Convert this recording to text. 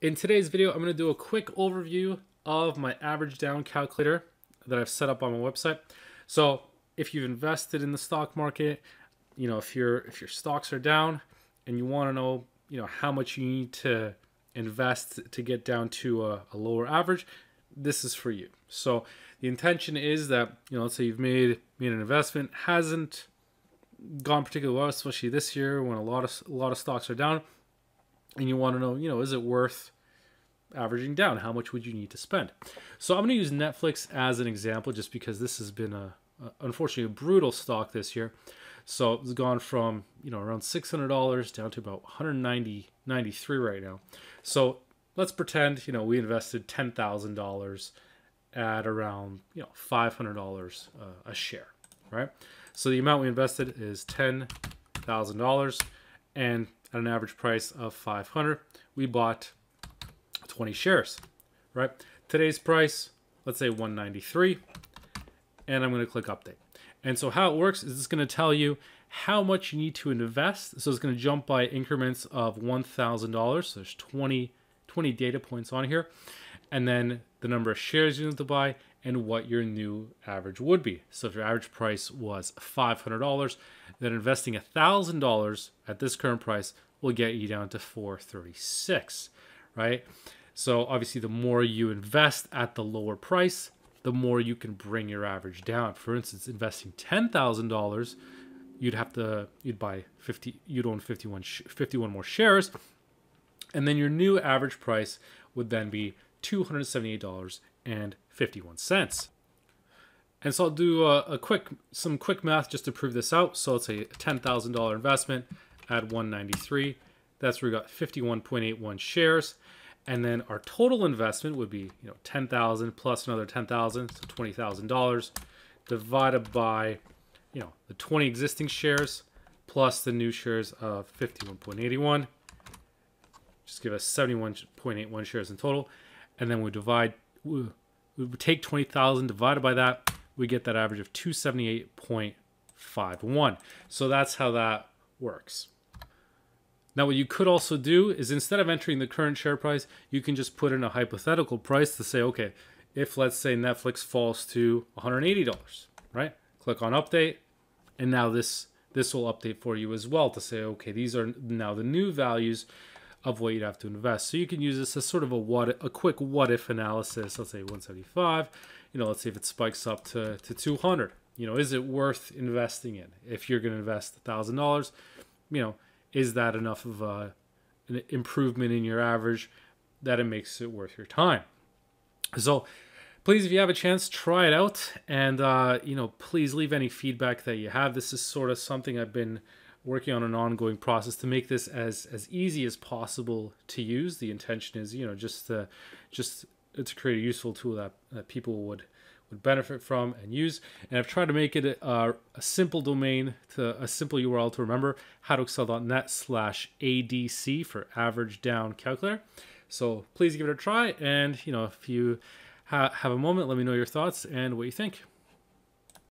In today's video, I'm going to do a quick overview of my average down calculator that I've set up on my website. So if you've invested in the stock market, you know, if your if your stocks are down and you want to know, you know, how much you need to invest to get down to a, a lower average, this is for you. So the intention is that, you know, let's say you've made made an investment, hasn't gone particularly well, especially this year when a lot of a lot of stocks are down and you want to know, you know, is it worth averaging down? How much would you need to spend? So I'm going to use Netflix as an example just because this has been a, a unfortunately a brutal stock this year. So it's gone from, you know, around $600 down to about 190 93 right now. So let's pretend, you know, we invested $10,000 at around, you know, $500 uh, a share, right? So the amount we invested is $10,000 and at an average price of 500 we bought 20 shares right? Today's price let's say 193 and i'm going to click update. And so how it works is it's going to tell you how much you need to invest. So it's going to jump by increments of $1000 so there's 20 20 data points on here. And then the number of shares you need to buy and what your new average would be. So if your average price was $500, then investing $1,000 at this current price will get you down to 436, right? So obviously the more you invest at the lower price, the more you can bring your average down. For instance, investing $10,000, you'd have to you'd buy 50 you'd own 51 51 more shares and then your new average price would then be $278.51. And so I'll do a, a, quick, some quick math just to prove this out. So let's say a $10,000 investment at 193. That's where we got 51.81 shares. And then our total investment would be, you know, 10,000 plus another 10,000, so $20,000 divided by, you know, the 20 existing shares plus the new shares of 51.81. Just give us 71.81 shares in total and then we divide, we take 20,000 divided by that, we get that average of 278.51. So that's how that works. Now, what you could also do is instead of entering the current share price, you can just put in a hypothetical price to say, okay, if let's say Netflix falls to $180, right? Click on update, and now this this will update for you as well to say, okay, these are now the new values of what you'd have to invest. So you can use this as sort of a what a quick what if analysis. Let's say 175. You know, let's say if it spikes up to, to 200. You know, is it worth investing in? If you're going to invest thousand dollars, you know, is that enough of a, an improvement in your average that it makes it worth your time? So please if you have a chance try it out and uh, you know please leave any feedback that you have this is sort of something i've been working on an ongoing process to make this as as easy as possible to use. The intention is, you know, just to just to create a useful tool that, that people would would benefit from and use. And I've tried to make it a, a simple domain to a simple URL to remember, howtoexcel.net slash ADC for average down calculator. So please give it a try. And, you know, if you ha- have a moment, let me know your thoughts and what you think.